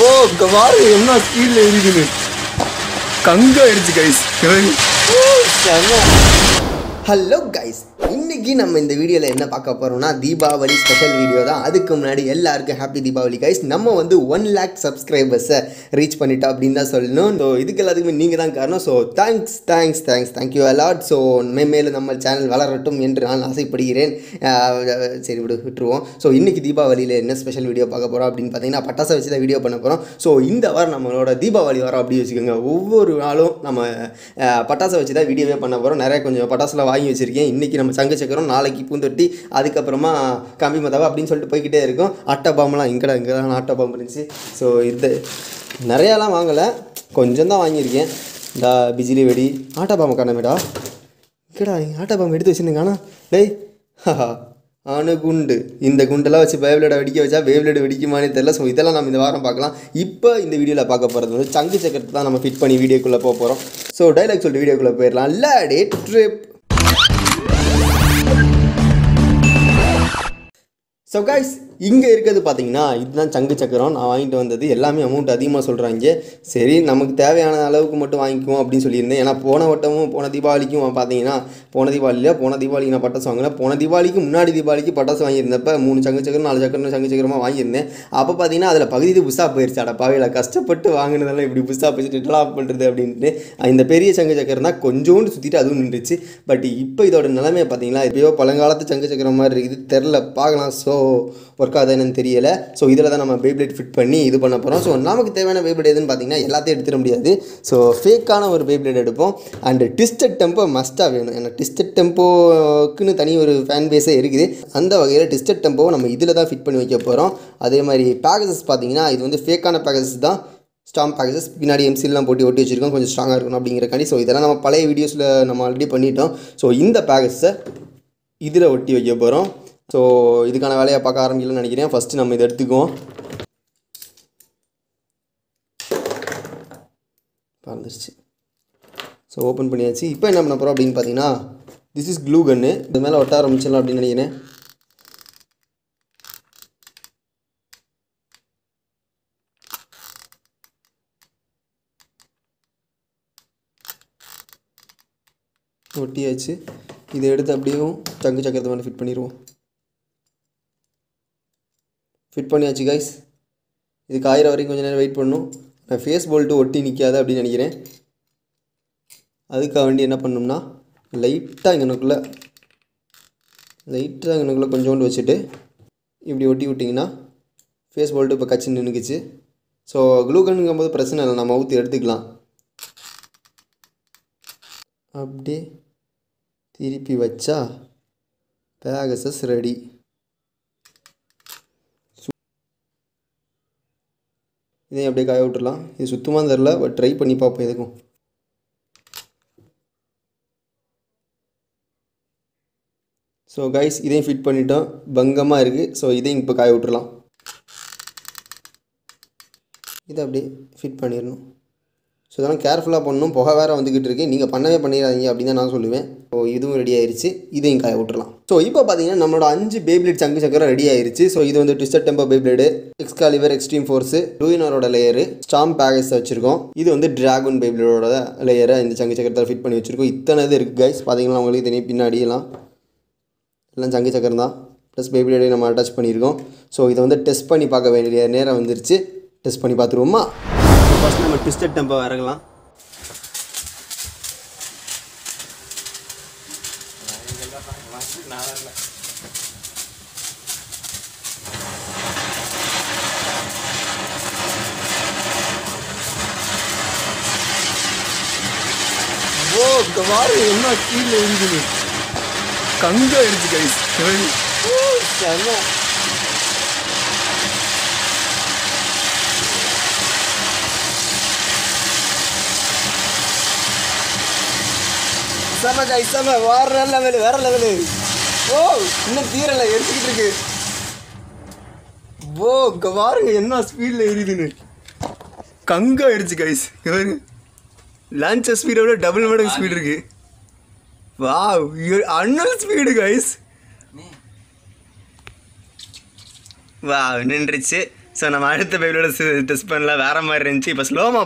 ஓ இங்க பாரு என்ன ஸ்பீட்ல இருக்குது கங்க ஆயிடுச்சு கைஸ் ஹலோ கைஸ் இன்றைக்கி நம்ம இந்த வீடியோவில் என்ன பார்க்க போகிறோம்னா தீபாவளி ஸ்பெஷல் வீடியோ தான். அதுக்கு முன்னாடி எல்லாருக்கும் ஹாப்பி தீபாவளி கைஸ் நம்ம வந்து ஒன் லேக் சப்ஸ்கிரைபர்ஸை ரீச் பண்ணிட்டோம் அப்படின்னு தான் சொல்லணும். ஸோ இதுக்கு எல்லாத்துக்குமே நீங்கள் தான் காரணம். So thanks thanks thanks thank you a lot so மேலும் நம்ம சேனல் வளரட்டும் என்று நான் ஆசைப்படுகிறேன். சரி விடு விட்டுருவோம். ஸோ இன்னைக்கு தீபாவளியில் என்ன ஸ்பெஷல் வீடியோ பார்க்க போகிறோம் அப்படின்னு பார்த்தீங்கன்னா பட்டாசை வச்சு தான் வீடியோ பண்ண போகிறோம் ஸோ இந்த வாரம் நம்மளோட தீபாவளி வாரம் அப்படி வச்சுக்கோங்க. ஒவ்வொரு நாளும் நம்ம பட்டாசை வச்சு தான் வீடியோவே பண்ண போகிறோம் நிறைய கொஞ்சம் பட்டாசுலாம் வாங்கி வச்சுருக்கேன். இன்றைக்கி நம்ம சங்கு சக்கரம் நாளைக்கு பூந்தொட்டி அதுக்கப்புறமா கம்பி மதாவை அப்படின்னு சொல்லிட்டு போய்கிட்டே இருக்கும். அட்டை பாம்பெலாம் இங்கடா இங்கே தான் அட்டை பாம்பு இருந்துச்சு. ஸோ இது நிறையாலாம் வாங்கலை. கொஞ்சம் தான் வாங்கியிருக்கேன். இந்த பிஜிலி வெடி. ஆட்டா பாம்பு காணமேடா. இங்கடா ஆட்டா பாம்பு எடுத்து வச்சுருந்தேங்க டேய் அணு குண்டு. இந்த குண்டெல்லாம் வச்சு வேவ்லேட வெடிக்க வச்சா வேவ்லேடு வெடிக்குமானே தெரியல. ஸோ இதெல்லாம் நம்ம இந்த வாரம் பார்க்கலாம். இப்போ இந்த வீடியோவில் பார்க்க போகிறது வந்து சங்கு சக்கரத்தை தான் நம்ம ஃபிட் பண்ணி வீடியோக்குள்ளே போக போகிறோம் ஸோ டைலாக் சொல்லிட்டு வீடியோக்குள்ளே போயிடலாம். லேடி ட்ரிப் ஸோ கைஸ் இங்கே இருக்கிறது பார்த்தீங்கன்னா இதுதான் சங்கு சக்கரம். நான் வாங்கிட்டு வந்தது எல்லாமே அமௌண்ட் அதிகமாக சொல்கிறாங்க சரி நமக்கு தேவையான அளவுக்கு மட்டும் வாங்கிக்குவோம் அப்படின்னு சொல்லியிருந்தேன். ஏன்னா போன வட்டமும் போன தீபாவளிக்கும் பார்த்தீங்கன்னா போன தீபாவளியில் போன தீபாவளிக்கு நான் பட்டாசு வாங்கினேன் போன தீபாவளிக்கு முன்னாடி தீபாவளிக்கு பட்டாசு வாங்கியிருந்தப்ப மூணு சங்கு சக்கரம் நாலு சக்கரம் சங்கு சக்கரமாக வாங்கியிருந்தேன். அப்போ பார்த்தீங்கன்னா அதில் பகுதி புதுசாக போயிருச்சு. அட பாவையில் கஷ்டப்பட்டு வாங்கினதெல்லாம் இப்படி புதுசாக போயிட்டு டெட்டல் பண்ணுறது அப்படின்ட்டு. இந்த பெரிய சங்கு சக்கரம் தான் கொஞ்சோண்டு சுற்றிட்டு அதுவும் நின்றுச்சு. பட் இப்போ இதோட நிலைமை பார்த்தீங்கன்னா இப்போயோ பழங்காலத்து சங்கு சக்கரம் மாதிரி இருக்குது. தெரில பார்க்கலாம். ஸோ ஒர்க் ஆகுதுன்னு தெரியல. ஸோ இதில் தான் நம்ம பேப்ளேட் ஃபிட் பண்ணி இது பண்ண போகிறோம் ஸோ நமக்கு தேவையான பேப்ளேட் எதுன்னு பார்த்தீங்கன்னா எல்லாத்தையும் எடுத்துட முடியாது. ஸோ ஃபேக்கான ஒரு பேப்ளேட் எடுப்போம். அண்டு டிஸ்டட் டெம்போ மஸ்ட்டாக வேணும். ஏன்னா டிஸ்டட் டெம்போக்குன்னு தனி ஒரு ஃபேன் பேஸே இருக்குது. அந்த வகையில் டிஸ்டட் டெம்போவை நம்ம இதில் தான் ஃபிட் பண்ணி வைக்க போகிறோம் அதே மாதிரி பேக்கசஸ் பார்த்தீங்கன்னா இது வந்து ஃபேக்கான பேக்கசஸ் தான். ஸ்டாம்ப் பேக்கேஜஸ் பின்னாடி எம்சிலாம் போட்டு ஒட்டி வச்சுருக்கோம். கொஞ்சம் ஸ்ட்ராங்காக இருக்கணும் அப்படிங்கிறக்காண்டி ஸோ இதெல்லாம் நம்ம பழைய வீடியோஸில் நம்ம ஆல்ரெடி பண்ணிட்டோம். ஸோ இந்த பேக்கேஜஸை இதில் ஒட்டி வைக்க போகிறோம் ஸோ இதுக்கான வேலையை பார்க்க ஆரம்பிக்கலன்னு நினைக்கிறேன். ஃபஸ்ட்டு நம்ம இதை எடுத்துக்குவோம். பறந்துருச்சு. ஸோ ஓப்பன் பண்ணியாச்சு. இப்போ என்ன பண்ண போகிறோம் அப்படின்னு பார்த்தீங்கன்னா திஸ் இஸ் க்ளூ கன்னு இது மேலே ஒட்ட ஆரம்பிச்சிடலாம் அப்படின்னு நினைக்கிறேன். ஒட்டியாச்சு. இதை எடுத்து அப்படியும் சங்கு சக்கரத்தை மேலே ஃபிட் பண்ணிடுவோம். ஃபிட் பண்ணியாச்சு கைஸ் இதுக்கு ஆயிரம் வரைக்கும் கொஞ்சம் நேரம் வெயிட் பண்ணணும். நான் ஃபேஸ் போல்ட்டு ஒட்டி நிற்காது அப்படின்னு நினைக்கிறேன். அதுக்காக வேண்டி என்ன பண்ணோம்னா லைட்டாக இங்கனுக்குள்ளே லைட்டாக இங்கனுக்குள்ளே கொஞ்சோண்டு வச்சுட்டு இப்படி ஒட்டி விட்டிங்கன்னா ஃபேஸ் போல்ட்டு இப்போ கச்சி நின்றுக்குச்சு ஸோ க்ளூகனுங்கும் போது பிரச்சனை இல்லை. நம்ம ஊற்றி எடுத்துக்கலாம். அப்படியே திருப்பி வச்சா பேகசஸ் ரெடி இதையும் அப்படியே காய விட்டுடலாம். இது சுத்தமாக தெரில பட் ட்ரை பண்ணி பார்ப்போம் எதுக்கும். ஸோ கைஸ் இதையும் ஃபிட் பண்ணிட்டோம். பங்கமாக இருக்குது ஸோ இதையும் இப்போ காய விட்டுறலாம் இதை அப்படியே ஃபிட் பண்ணிடணும். ஸோ இதெல்லாம் கேர்ஃபுல்லாக பண்ணணும். புகை வேறு வந்துக்கிட்டு இருக்கு. நீங்கள் பண்ணவே பண்ணிடாதீங்க அப்படின்னு தான் நான் சொல்லுவேன். ஸோ இதுவும் ரெடி ஆயிடுச்சு இதையும் காய விட்டுலாம் ஸோ இப்போ பார்த்தீங்கன்னா நம்மளோட அஞ்சு பேப்ளேட் சங்கு சக்கரம் ரெடி ஆயிருச்சு. ஸோ இது வந்து twister tempo Beyblade Excalibur extreme force லூயினரோட layer storm Pegasus வச்சிருக்கோம். இது வந்து டிராகன் பேப்ளேடோட லேயரை இந்த சங்கு சக்கரத்தில் ஃபிட் பண்ணி வச்சிருக்கோம். இத்தனை இது இருக்குது கைஸ் பார்த்தீங்கன்னா உங்களுக்கு தனியாக பின்னாடியெல்லாம் எல்லாம். சங்கு சக்கரம் தான். ப்ளஸ் பேபியோடய நம்ம அட்டாச் பண்ணியிருக்கோம். ஸோ இதை வந்து டெஸ்ட் பண்ணி பார்க்க வேண்டிய நேரம் வந்துருச்சு. டெஸ்ட் பண்ணி பார்த்துருவோமா? ஃபஸ்ட் நம்ம ட்விஸ்டட் டெம்போ இறங்கலாம். ஓ இந்த வாரு என்ன ஸ்பீடில் இருக்குது கங்க ஆயிடுச்சு கைஸ் செம்ம செம செம வேற லெவலு வேற லெவலு ஓ இன்னும் தீரலை எடுத்துக்கிட்டு இருக்கு. ஓ இங்க பாருங்க என்ன ஸ்பீடில் எரியுதுன்னு கங்க ஆயிடுச்சு கைஸ் பாருங்க. லான்ச்சர் ஸ்பீடை விட டபுள் மடங்கு ஸ்பீடு இருக்கு. வாவ் அண்ணல் ஸ்பீடு கைஸ் வாவ் நின்றுச்சு. ஸோ நம்ம அடுத்த பைபிளோட டெஸ்ட் பண்ணல வேற மாதிரி இருந்துச்சு. இப்போ ஸ்லோமா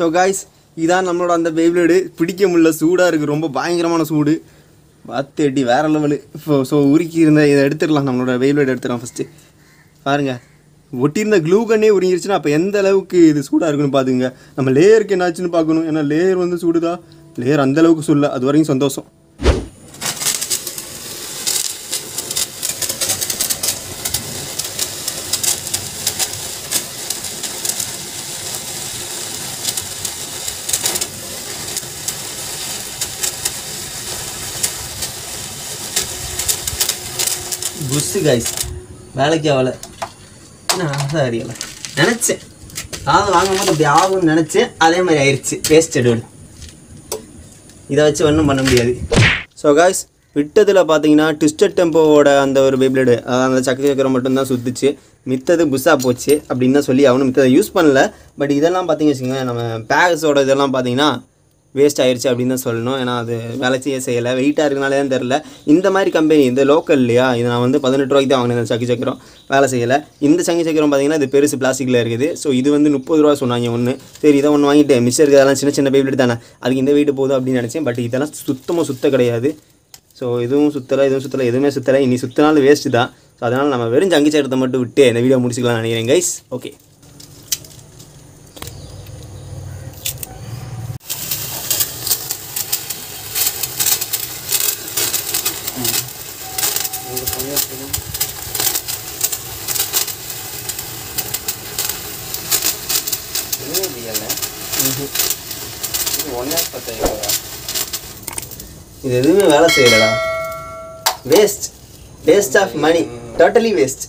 ஸோ காய்ஸ் இதான் நம்மளோட அந்த பெய்ப்ளேடு பிடிக்க முடியல சூடாக இருக்குது ரொம்ப பயங்கரமான சூடு. பார்த்தேட்டி வேறு லெவலு இப்போ ஸோ உருக்கி இருந்த இதை எடுத்துடலாம். நம்மளோட பெய்ப்ளேட் எடுத்துடலாம் ஃபஸ்ட்டு பாருங்க. ஒட்டியிருந்த க்ளூ கண்ணே உருங்கிருச்சுன்னா அப்போ எந்த அளவுக்கு இது சூடாக இருக்குன்னு பார்த்துங்க நம்ம லேயருக்கு என்னாச்சுன்னு பார்க்கணும் ஏன்னா லேயர் வந்து சூடுதா லேயர் அந்தளவுக்கு சூடல சுடல. அது வரைக்கும் சந்தோஷம். புஸ்ஸு காய்ஸ் வேலைக்கு ஆகலை நான் தான் அறியலை. நினச்சேன். அதாவது வாங்கும்போது அப்படி ஆகும்னு நினச்சேன். அதே மாதிரி ஆயிடுச்சு வேஸ்ட் எடுவல் இதை வச்சு ஒன்றும் பண்ண முடியாது. ஸோ காய்ஸ் விட்டதில் பார்த்தீங்கன்னா ட்விஸ்டட் டெம்போவோட அந்த ஒரு பேப்ளேடு அந்த சக்கர சக்கரம் மட்டும்தான் சுற்றுச்சு மித்தது புஸ்ஸாக போச்சு அப்படின்னு தான் சொல்லி அவனும் மித்ததை யூஸ் பண்ணல. பட் இதெல்லாம் பார்த்தீங்க வச்சுக்கோங்க நம்ம பேக்ஸோட இதெல்லாம் பார்த்தீங்கன்னா வேஸ்ட் ஆயிடுச்சு அப்படின்னு தான் சொல்லணும். ஏன்னா அது வேலை செய்ய செய்யலை வெயிட்டாக இருக்கனாலே தான் தெரில? இந்த மாதிரி கம்பெனி இந்த லோக்கல் இல்லையா? இது நான் வந்து பதினெட்டு ரூபாய்க்கு தான் வாங்கினேன் இந்த சக்கி சக்கரம். வேலை செய்யலை. இந்த சங்கி சக்கரம் பார்த்தீங்கன்னா இது பெருசு பிளாஸ்டிக்கில் இருக்குது. ஸோ இது வந்து முப்பது ரூபா சொன்னாங்க ஒன்று சரி இதை ஒன்று வாங்கிட்டு மிச்சம் இருக்கிறதெல்லாம் சின்ன சின்ன பேபிள் தானே. அதுக்கு இந்த வெயிட் போதும் அப்படின்னு நினச்சேன். பட் இதெல்லாம் சுத்தமாக சுத்த கிடையாது. ஸோ இதுவும் சுத்தலை இதுவும் சுத்தலை எதுவுமே சுத்தலை. இனி சுத்தினாலும் வேஸ்ட்டு தான். ஸோ அதனால் நம்ம வெறும் சங்கி சக்கரத்தை மட்டும் விட்டு இந்த வீடியோ முடிச்சுக்கலாம்னு நினைக்கிறேன் கைஸ் ஓகே இன்னும் இல்லையாண்ணே இது ஒன்றே பத்தாயிரம் ரூபா. இது எதுவுமே வேலை செய்யலடா. Waste waste of money totally waste